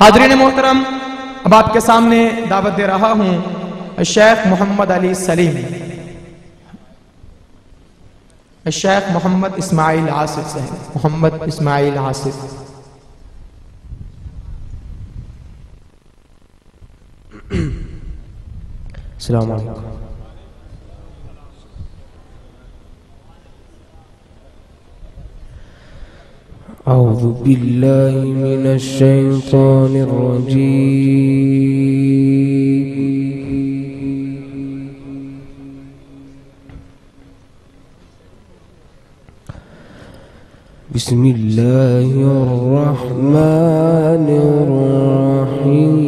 حاضرین محترم، اب آپ کے سامنے دعوت دے رہا ہوں شیخ محمد علی سلیم شیخ محمد اسماعیل آصف صاحب محمد اسماعیل آصف السلام علیکم۔ أعوذ بالله من الشيطان الرجيم. بسم الله الرحمن الرحيم.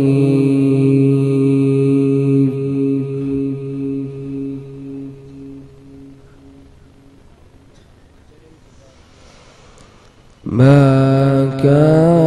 ما كان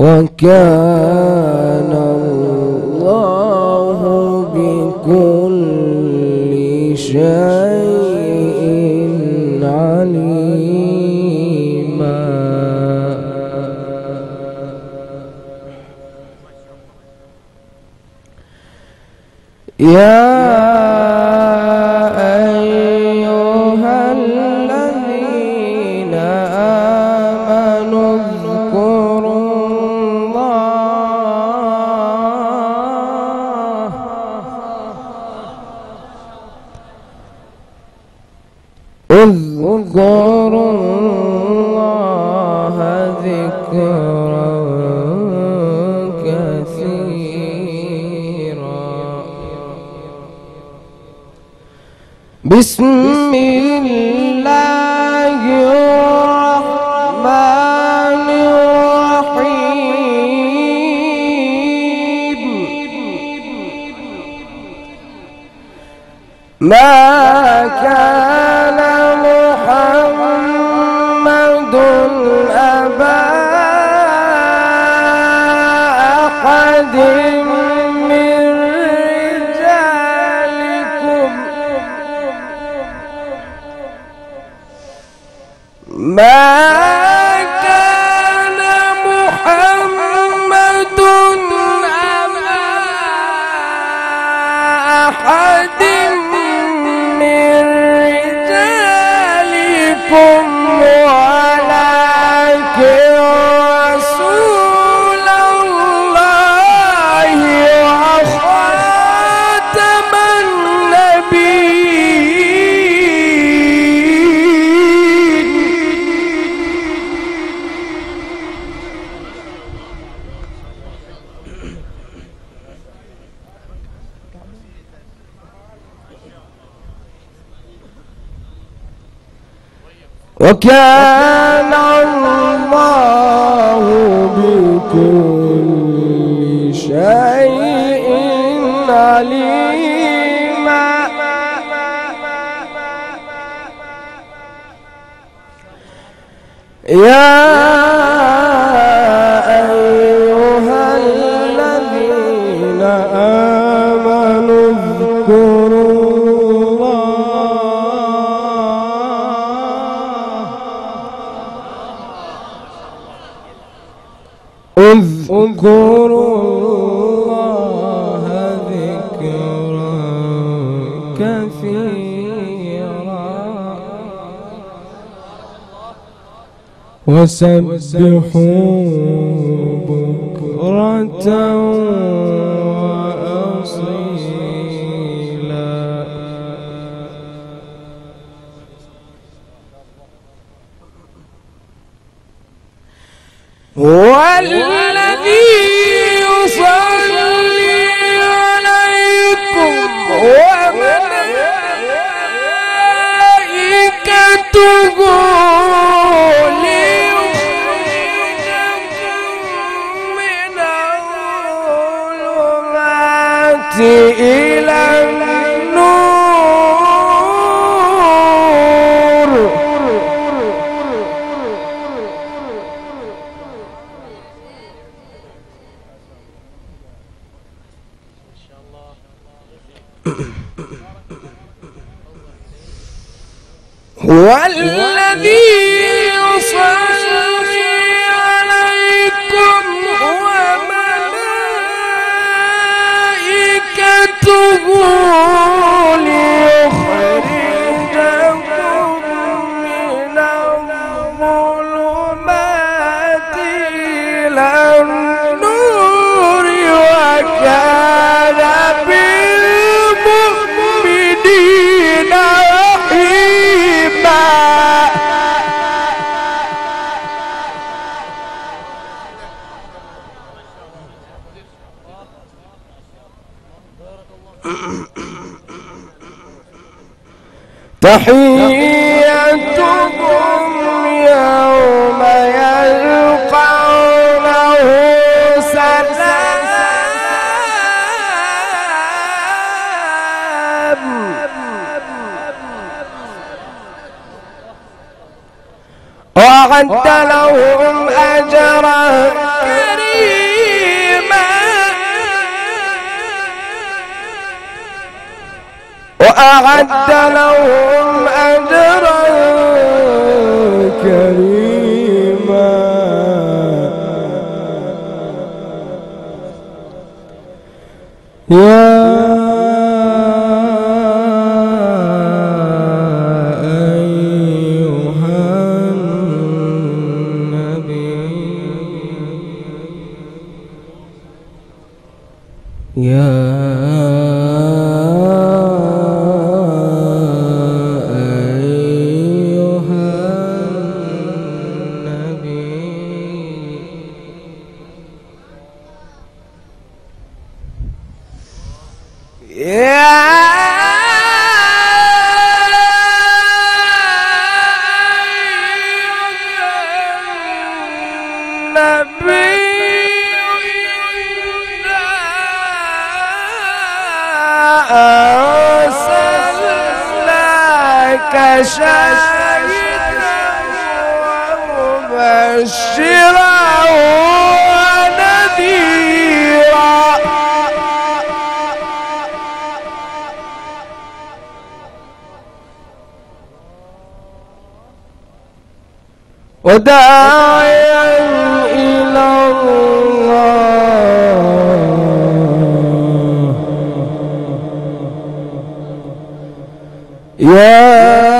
وكان يا أيها بسم الله الرحمن الرحيم. ما كان محمد أبا أحد رجالكم وكان الله بكل شيء عليما. يا اذكروا الله ذكرا كثيرا وسبحوا بكرة bu تحيتهم يوم يلقونه سلام. وأعد لهم أجرا وأعد لهم أجرا كريما. يا أيها يا أرسلناك شاهدا ومبشرا ونذيرا يا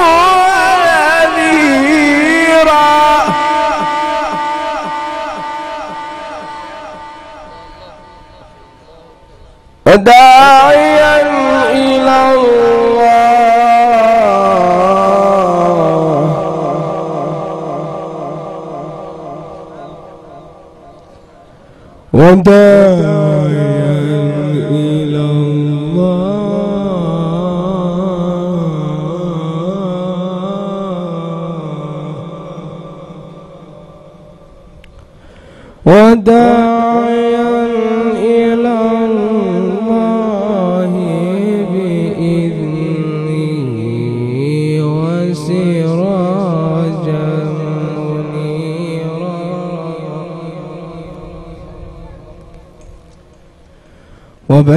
وداعيا إلى الله. وداعيا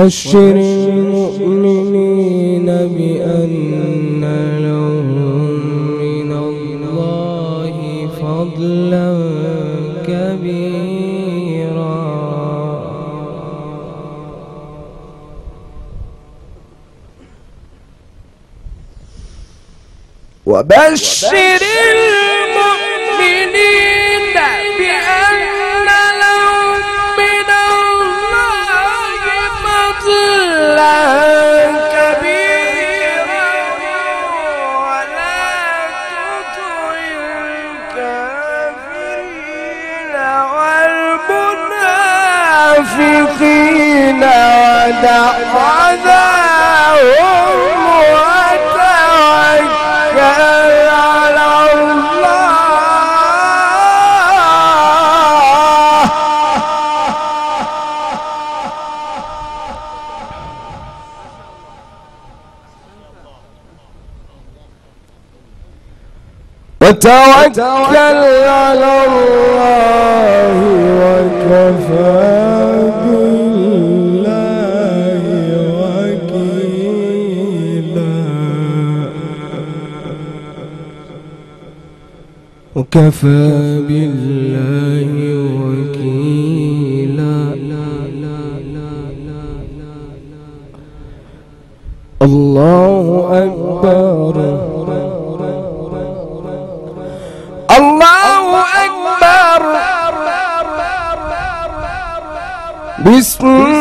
وبشر المؤمنين بأن لهم من الله فضلا كبيرا. وبشر ودع عذاهم وتوكل على الله. وتوكل على الله وكفى. وكفى بالله وكيلا. الله أكبر. الله أكبر. بسم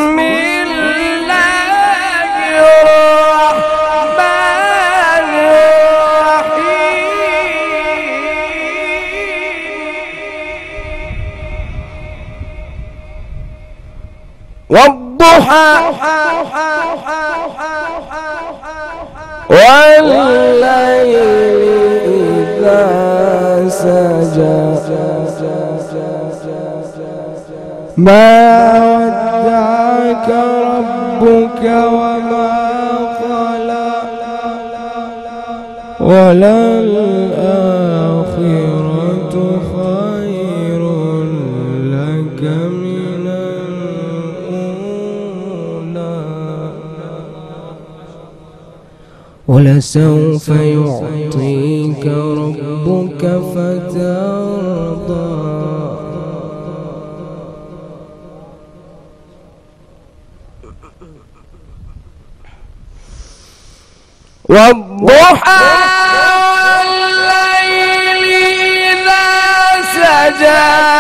والضحى والليل إذا سجى. ما ودعك ربك وما قلى وللآخرة ولسوف يعطيك ربك فترضى. والضحى والليل إذا سجى.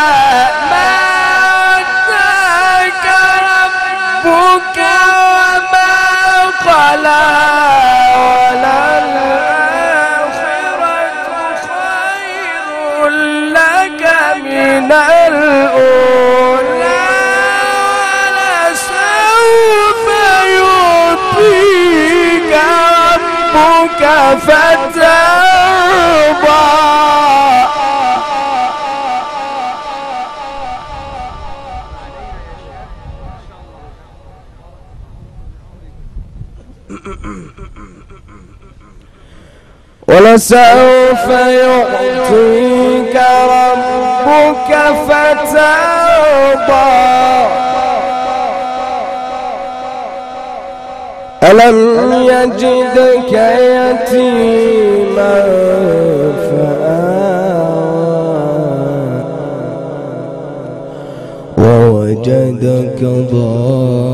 فترضى ولسوف يعطيك ربك فترضى. ألم يجدك يتيما فآوى ووجدك ضالا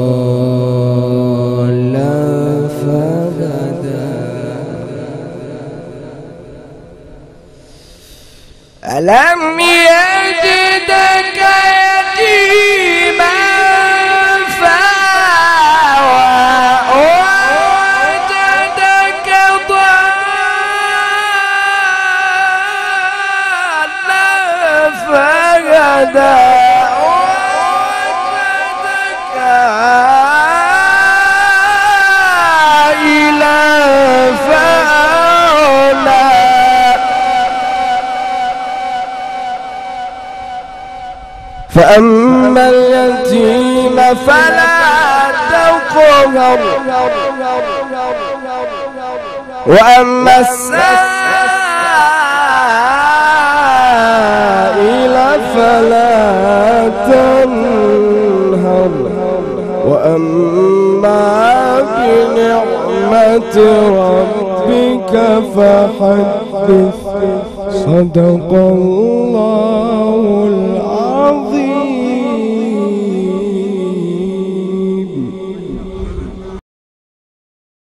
ووجدك عائلا فأولى فأما اليتيم فلا تقهر وأما السائل فلا تنهر. وأما بنعمة ربك فحدث. صدق الله.